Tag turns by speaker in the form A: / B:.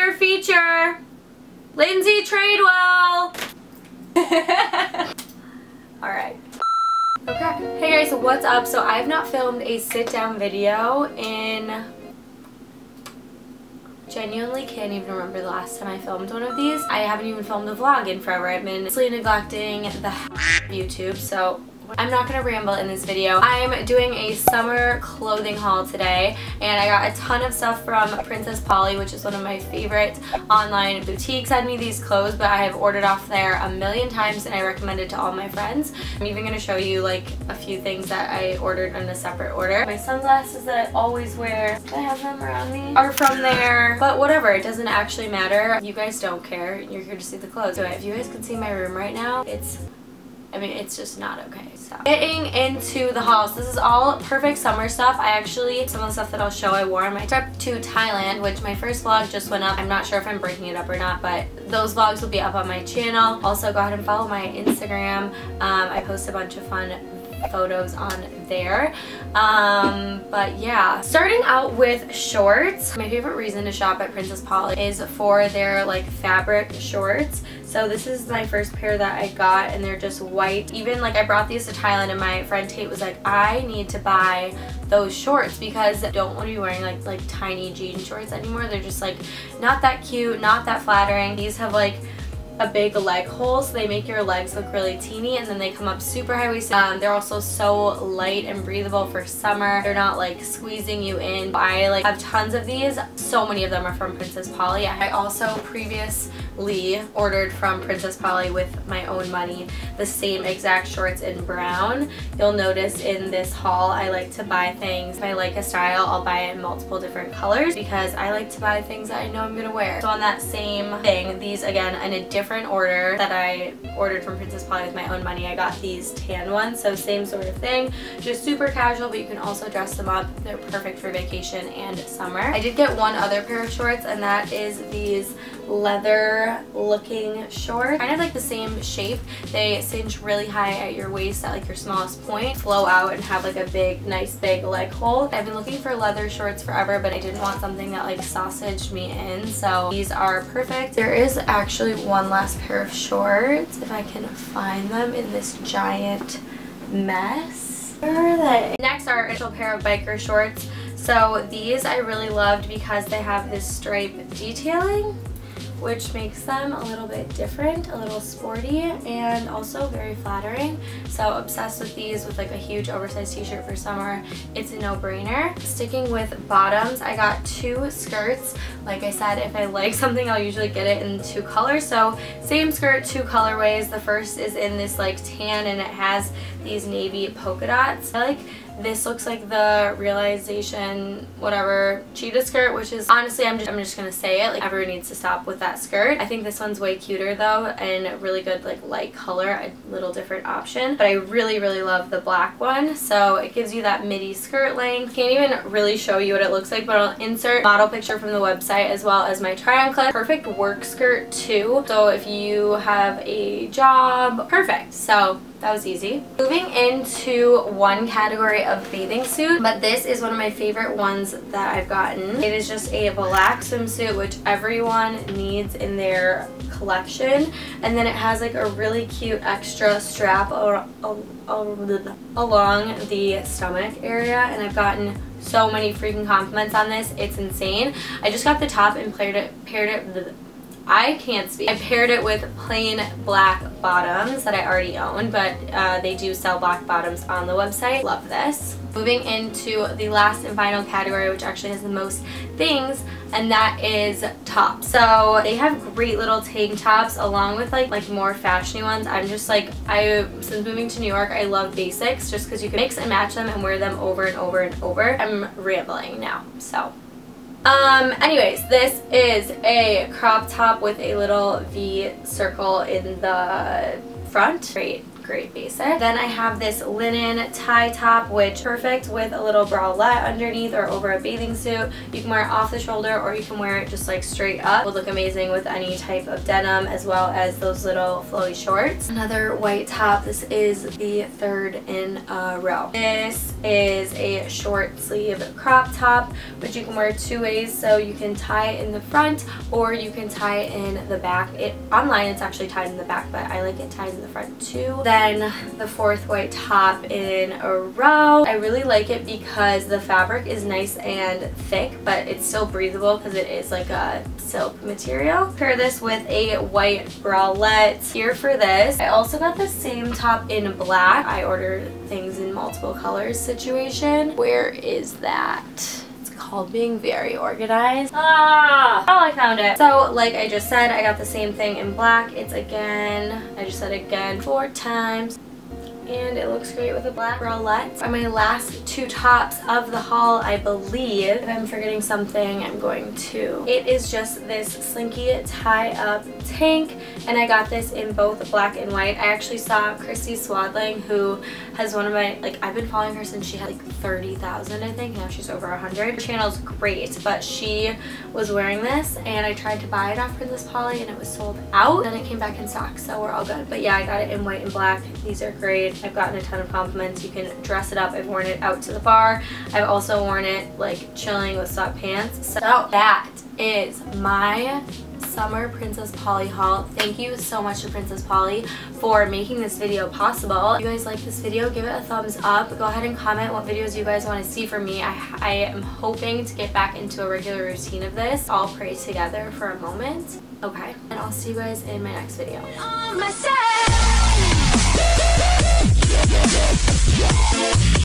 A: your feature. Lindsay Tradewell. Alright. Okay. Hey guys, what's up? So I've not filmed a sit down video in genuinely can't even remember the last time I filmed one of these. I haven't even filmed a vlog in forever. I've been mostly neglecting the YouTube, so I'm not to ramble in this video. I'm doing a summer clothing haul today and I got a ton of stuff from Princess Polly which is one of my favorite online boutiques. Send me these clothes but I have ordered off there a million times and I recommend it to all my friends. I'm even to show you like a few things that I ordered in a separate order. My sunglasses that I always wear, I have them around me, are from there. But whatever, it doesn't actually matter. You guys don't care. You're here to see the clothes. So if you guys can see my room right now, it's I mean, it's just not okay. So getting into the hauls. This is all perfect summer stuff. I actually, some of the stuff that I'll show I wore on my trip to Thailand, which my first vlog just went up. I'm not sure if I'm breaking it up or not, but those vlogs will be up on my channel. Also, go ahead and follow my Instagram. Um, I post a bunch of fun photos on there. Um, but yeah, starting out with shorts. My favorite reason to shop at Princess Polly is for their like fabric shorts. So this is my first pair that I got and they're just white. Even like I brought these to Thailand and my friend Tate was like, I need to buy those shorts because I don't want to be wearing like like tiny jean shorts anymore. They're just like not that cute, not that flattering. These have like a big leg hole so they make your legs look really teeny and then they come up super high waisted. Um, they're also so light and breathable for summer. They're not like squeezing you in. I like have tons of these. So many of them are from Princess Polly. I also previously ordered from Princess Polly with my own money the same exact shorts in brown. You'll notice in this haul I like to buy things. If I like a style I'll buy it in multiple different colors because I like to buy things that I know I'm gonna wear. So on that same thing, these again in a different different order that I ordered from Princess Polly with my own money. I got these tan ones, so same sort of thing. Just super casual, but you can also dress them up. They're perfect for vacation and summer. I did get one other pair of shorts, and that is these leather looking shorts. Kind of like the same shape. They cinch really high at your waist at like your smallest point, flow out and have like a big, nice big leg hole. I've been looking for leather shorts forever, but I didn't want something that like sausaged me in, so these are perfect. There is actually one last pair of shorts, if I can find them in this giant mess. Where are they? Next are a pair of biker shorts. So these I really loved because they have this stripe detailing which makes them a little bit different, a little sporty, and also very flattering. So obsessed with these with like a huge oversized t-shirt for summer. It's a no-brainer. Sticking with bottoms, I got two skirts. Like I said, if I like something, I'll usually get it in two colors. So same skirt, two colorways. The first is in this like tan and it has these navy polka dots. I like this looks like the Realisation whatever cheetah skirt, which is honestly, I'm just, I'm just gonna say it, like everyone needs to stop with that skirt. I think this one's way cuter though and really good like light color, a little different option. But I really, really love the black one. So it gives you that midi skirt length. Can't even really show you what it looks like, but I'll insert model picture from the website as well as my try-on clip. Perfect work skirt too. So if you have a job, perfect. So that was easy. Moving into one category of bathing suit, but this is one of my favorite ones that I've gotten. It is just a black swimsuit, which everyone needs in their collection. And then it has like a really cute extra strap along the stomach area. And I've gotten so many freaking compliments on this. It's insane. I just got the top and paired it, paired it, I can't speak. I paired it with plain black bottoms that I already own, but uh, they do sell black bottoms on the website. Love this. Moving into the last and final category, which actually has the most things, and that is tops. So they have great little tank tops along with like like more fashiony ones. I'm just like, I since moving to New York, I love basics just because you can mix and match them and wear them over and over and over. I'm rambling now, so um, anyways, this is a crop top with a little V circle in the front. Great great basic. Then I have this linen tie top, which perfect with a little bralette underneath or over a bathing suit. You can wear it off the shoulder or you can wear it just like straight up. Would look amazing with any type of denim as well as those little flowy shorts. Another white top. This is the third in a row. This is a short sleeve crop top, which you can wear two ways. So you can tie it in the front or you can tie it in the back. It Online, it's actually tied in the back, but I like it tied in the front too. Then the fourth white top in a row. I really like it because the fabric is nice and thick, but it's still breathable because it is like a silk material. Pair this with a white bralette here for this. I also got the same top in black. I ordered things in multiple colors situation. Where is that? Called being very organized. Ah! Oh, I found it. So, like I just said, I got the same thing in black. It's again, I just said again four times and it looks great with a black bralette. Are my last two tops of the haul, I believe. If I'm forgetting something, I'm going to. It is just this slinky tie-up tank, and I got this in both black and white. I actually saw Christy Swadling, who has one of my, like, I've been following her since she had like 30,000, I think. Now she's over 100. Her channel's great, but she was wearing this, and I tried to buy it off Princess Polly, and it was sold out. Then it came back in stock, so we're all good. But yeah, I got it in white and black. These are great. I've gotten a ton of compliments. You can dress it up. I've worn it out to the bar. I've also worn it like chilling with sweatpants. So that is my summer Princess Polly haul. Thank you so much to Princess Polly for making this video possible. If you guys like this video, give it a thumbs up. Go ahead and comment what videos you guys want to see from me. I, I am hoping to get back into a regular routine of this. I'll pray together for a moment. Okay, and I'll see you guys in my next video. やった!